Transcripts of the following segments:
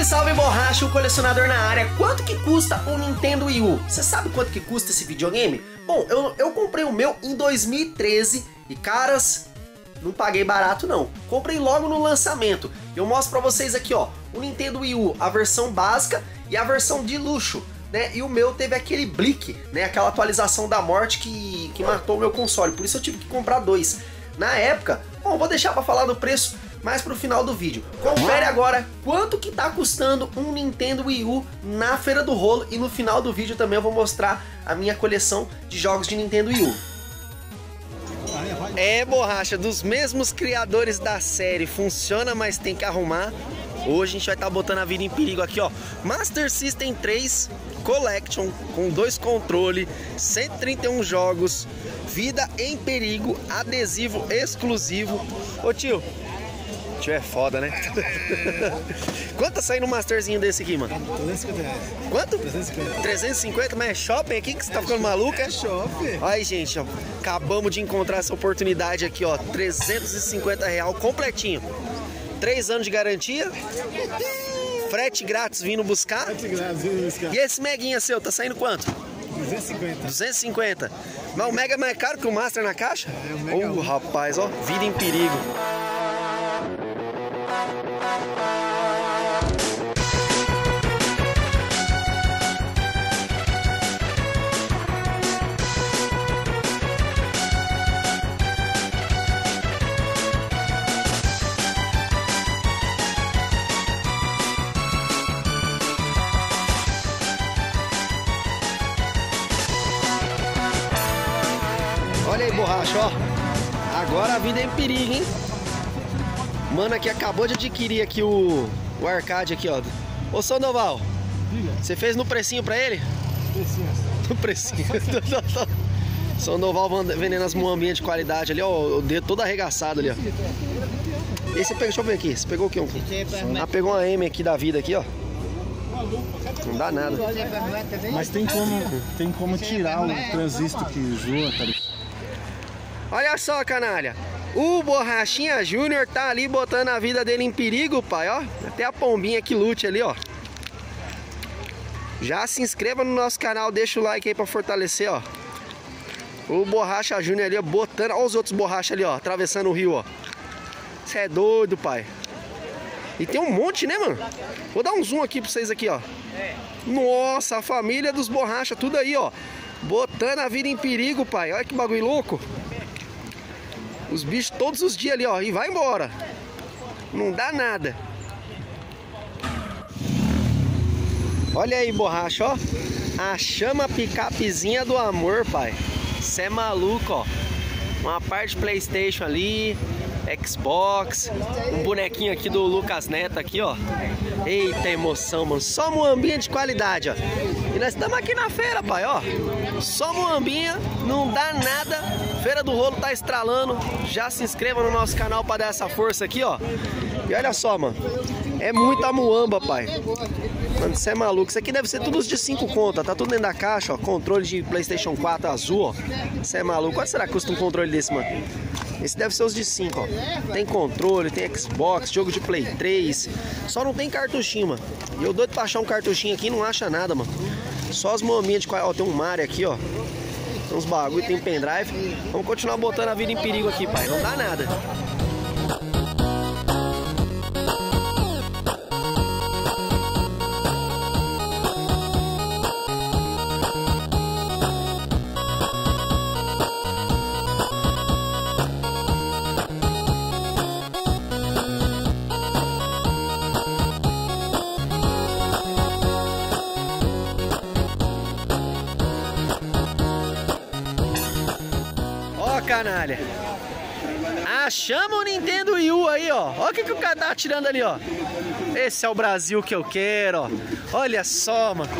Salve, salve borracha, o colecionador na área. Quanto que custa um Nintendo Wii U? Você sabe quanto que custa esse videogame? Bom, eu, eu comprei o meu em 2013 e caras, não paguei barato não. Comprei logo no lançamento. Eu mostro pra vocês aqui, ó, o Nintendo Wii U, a versão básica e a versão de luxo. Né? E o meu teve aquele blick, né? Aquela atualização da morte que, que matou o meu console. Por isso eu tive que comprar dois. Na época, bom, vou deixar para falar do preço mais pro final do vídeo. Confere agora quanto que tá custando um Nintendo Wii U na Feira do Rolo e no final do vídeo também eu vou mostrar a minha coleção de jogos de Nintendo Wii U. É, borracha, dos mesmos criadores da série, funciona, mas tem que arrumar. Hoje a gente vai estar tá botando a vida em perigo aqui, ó. Master System 3 Collection com dois controles, 131 jogos, vida em perigo, adesivo exclusivo. Ô tio, Tio é foda, né? Quanto tá saindo um masterzinho desse aqui, mano? 350 reais. Quanto? 350. 350? Mas é shopping aqui que você tá ficando maluco? É shopping. Aí, gente, ó, acabamos de encontrar essa oportunidade aqui, ó. 350 real completinho. 3 anos de garantia. Frete grátis vindo buscar. Frete grátis vindo buscar. E esse meguinha seu, tá saindo quanto? 250. 250. Mas o Mega é mais caro que o Master na caixa? É, o Mega. Oh, rapaz, ó, vida em perigo. Borracha, ó. Agora a vida é em perigo, hein? Mano aqui acabou de adquirir aqui o, o arcade aqui, ó. Ô Sandoval, você fez no precinho pra ele? Precinho. No precinho. Sandoval vendendo as moambinhas de qualidade ali, ó. O dedo todo arregaçado ali, ó. E você pegou, deixa eu ver aqui. Você pegou o que? Um? Ah, pegou uma M aqui da vida aqui, ó. Não dá nada. Mas tem como, tem como tirar o transistor que zoa, tá ligado? Olha só, canalha. O Borrachinha Júnior tá ali botando a vida dele em perigo, pai, ó. Até a pombinha que lute ali, ó. Já se inscreva no nosso canal, deixa o like aí pra fortalecer, ó. O Borracha Júnior ali, ó, botando... Olha os outros borrachas ali, ó, atravessando o rio, ó. Você é doido, pai. E tem um monte, né, mano? Vou dar um zoom aqui pra vocês aqui, ó. Nossa, a família dos borrachas, tudo aí, ó. Botando a vida em perigo, pai. Olha que bagulho louco. Os bichos todos os dias ali, ó, e vai embora. Não dá nada. Olha aí, borracha, ó. A chama picapezinha do amor, pai. Você é maluco, ó. Uma parte Playstation ali, Xbox, um bonequinho aqui do Lucas Neto aqui, ó. Eita emoção, mano. Só moambinha de qualidade, ó. E nós estamos aqui na feira, pai, ó. Só moambinha, não dá nada. Feira do Rolo tá estralando. Já se inscreva no nosso canal para dar essa força aqui, ó. E olha só, mano. É muita muamba, pai. Mano, você é maluco. Isso aqui deve ser tudo de 5 contas. Tá tudo dentro da caixa, ó. Controle de Playstation 4 azul, ó. Você é maluco. Quanto será que custa um controle desse, mano? Esse deve ser os de 5, ó. Tem controle, tem Xbox, jogo de Play 3. Só não tem cartuchinho, mano. E eu doido pra achar um cartuchinho aqui não acha nada, mano. Só as maminhas de. Ó, tem um Mario aqui, ó. Tem uns bagulho, tem um pendrive. Vamos continuar botando a vida em perigo aqui, pai. Não dá nada. Canalha. Achamos o Nintendo Wii U aí, ó. Olha o que, que o cara tá tirando ali, ó. Esse é o Brasil que eu quero, ó. Olha só, mano.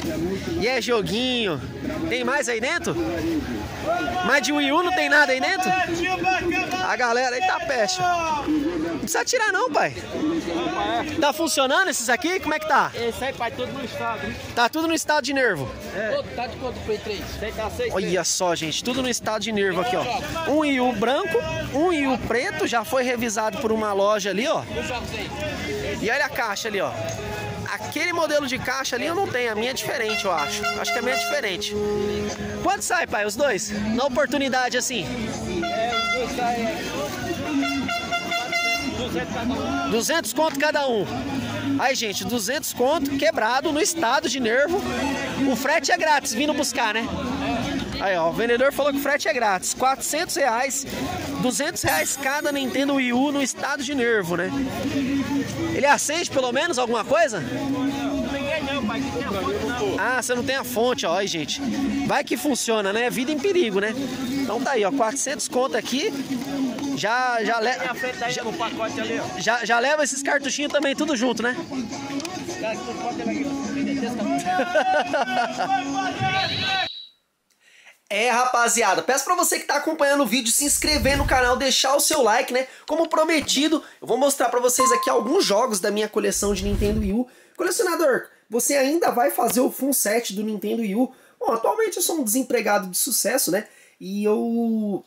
E é joguinho. Tem mais aí dentro? Mas de Wii U não tem nada aí dentro? A galera aí tá peste. Não precisa tirar não, pai. Tá funcionando esses aqui? Como é que tá? Esse aí, pai, tudo no estado. Hein? Tá tudo no estado de nervo. É. Tá de quanto foi 3? Tá 6 Olha só, gente, tudo no estado de nervo aqui, ó. Um Wii U branco, um Wii U preto, já foi revisado por uma loja ali, ó. E olha a caixa ali, ó. aquele modelo de caixa ali eu não tenho. A minha é diferente, eu acho. Acho que a minha é diferente. Quanto sai, pai, os dois? Na oportunidade assim? É, os dois saem. 200 cada um. 200 conto cada um. Aí, gente, 200 conto quebrado no estado de nervo. O frete é grátis, vindo buscar, né? Aí, ó, o vendedor falou que o frete é grátis. 400 reais, 200 reais cada Nintendo Wii U no estado de nervo, né? Ele acende pelo menos alguma coisa? Ah, você não tem a fonte, ó, aí, gente. Vai que funciona, né? Vida em perigo, né? Então tá aí, ó, 400 conto aqui. Já, já, le... Tem a frente daí no pacote ali, ó. já, já leva esses cartuchinhos também, tudo junto, né? Gigantesca. É, rapaziada, peço pra você que tá acompanhando o vídeo se inscrever no canal, deixar o seu like, né? Como prometido, eu vou mostrar pra vocês aqui alguns jogos da minha coleção de Nintendo Wii U. Colecionador, você ainda vai fazer o full set do Nintendo Wii U? Bom, atualmente eu sou um desempregado de sucesso, né? E eu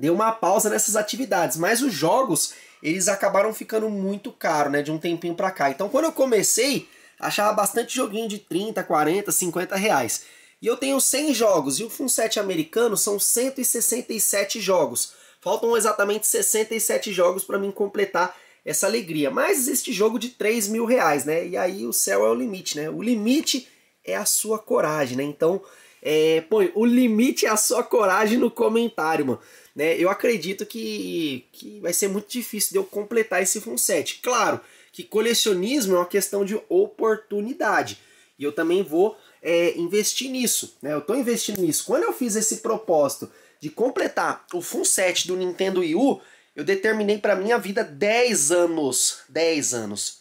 dei uma pausa nessas atividades, mas os jogos, eles acabaram ficando muito caros, né? De um tempinho pra cá. Então quando eu comecei, achava bastante joguinho de 30, 40, 50 reais. E eu tenho 100 jogos, e o Full Set americano são 167 jogos. Faltam exatamente 67 jogos para mim completar essa alegria. Mas existe jogo de 3 mil reais, né? E aí o céu é o limite, né? O limite é a sua coragem, né? Então, é, põe, o limite é a sua coragem no comentário, mano. Né? Eu acredito que, que vai ser muito difícil de eu completar esse Full Set. Claro que colecionismo é uma questão de oportunidade. E eu também vou é, investir nisso. Né? Eu estou investindo nisso. Quando eu fiz esse propósito de completar o full set do Nintendo Wii U, eu determinei para minha vida 10 anos. 10 anos.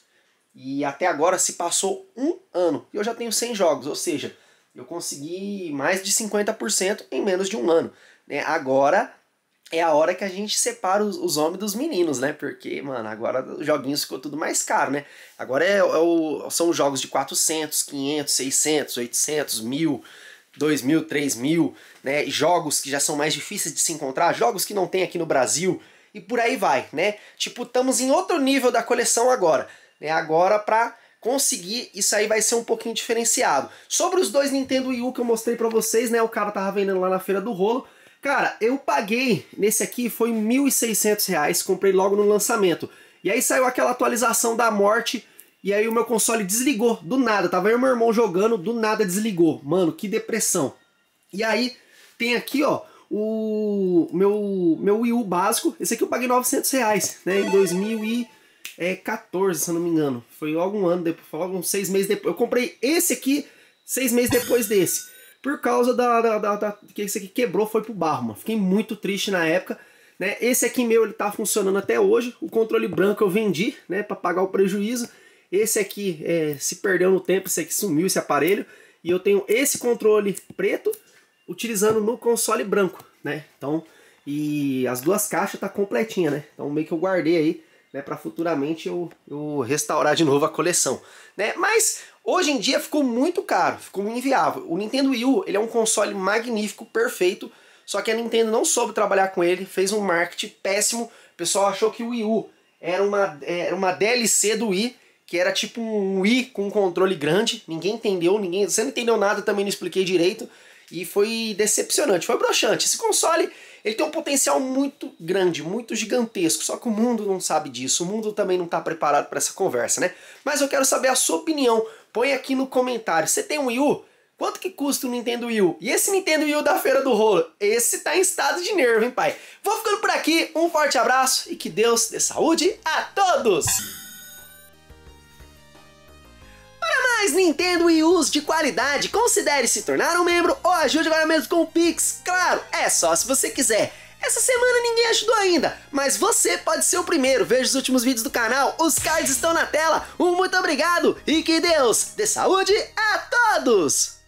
E até agora se passou um ano. E eu já tenho 100 jogos, ou seja, eu consegui mais de 50% em menos de um ano. Né? Agora é a hora que a gente separa os, os homens dos meninos, né? Porque, mano, agora os joguinhos ficou tudo mais caro, né? Agora é, é o, são jogos de 400, 500, 600, 800, 1000, 2000, 3000, né? Jogos que já são mais difíceis de se encontrar, jogos que não tem aqui no Brasil e por aí vai, né? Tipo, estamos em outro nível da coleção agora, né? Agora pra conseguir, isso aí vai ser um pouquinho diferenciado. Sobre os dois Nintendo Wii U que eu mostrei pra vocês, né? O cara tava vendendo lá na Feira do Rolo, Cara, eu paguei nesse aqui, foi R$ 1.600, comprei logo no lançamento. E aí saiu aquela atualização da morte, e aí o meu console desligou, do nada. Tava eu e meu irmão jogando, do nada desligou. Mano, que depressão. E aí tem aqui, ó, o meu, meu Wii U básico. Esse aqui eu paguei 900 reais, né, em 2014, se eu não me engano. Foi logo um ano depois, foi logo uns seis meses depois. Eu comprei esse aqui seis meses depois desse por causa da, da, da, da, que esse aqui quebrou, foi pro barro, mano. Fiquei muito triste na época. Né? Esse aqui meu, ele tá funcionando até hoje. O controle branco eu vendi, né, para pagar o prejuízo. Esse aqui é, se perdeu no tempo, esse aqui sumiu esse aparelho. E eu tenho esse controle preto utilizando no console branco, né? Então, e as duas caixas tá completinha, né? Então meio que eu guardei aí, né, para futuramente eu, eu restaurar de novo a coleção, né? Mas Hoje em dia ficou muito caro, ficou inviável. O Nintendo Wii U ele é um console magnífico, perfeito, só que a Nintendo não soube trabalhar com ele, fez um marketing péssimo. O pessoal achou que o Wii U era uma, era uma DLC do Wii, que era tipo um Wii com um controle grande. Ninguém entendeu, ninguém, você não entendeu nada, também não expliquei direito. E foi decepcionante, foi broxante. Esse console ele tem um potencial muito grande, muito gigantesco, só que o mundo não sabe disso, o mundo também não está preparado para essa conversa, né? Mas eu quero saber a sua opinião, põe aqui no comentário, você tem um Wii U? Quanto que custa o Nintendo Wii U? E esse Nintendo Wii U da Feira do Rolo? Esse tá em estado de nervo, hein, pai? Vou ficando por aqui, um forte abraço e que Deus dê saúde a todos! Mais Nintendo Wii U's de qualidade, considere se tornar um membro ou ajude agora mesmo com o Pix. Claro, é só se você quiser. Essa semana ninguém ajudou ainda, mas você pode ser o primeiro. Veja os últimos vídeos do canal, os cards estão na tela. Um muito obrigado e que Deus dê saúde a todos!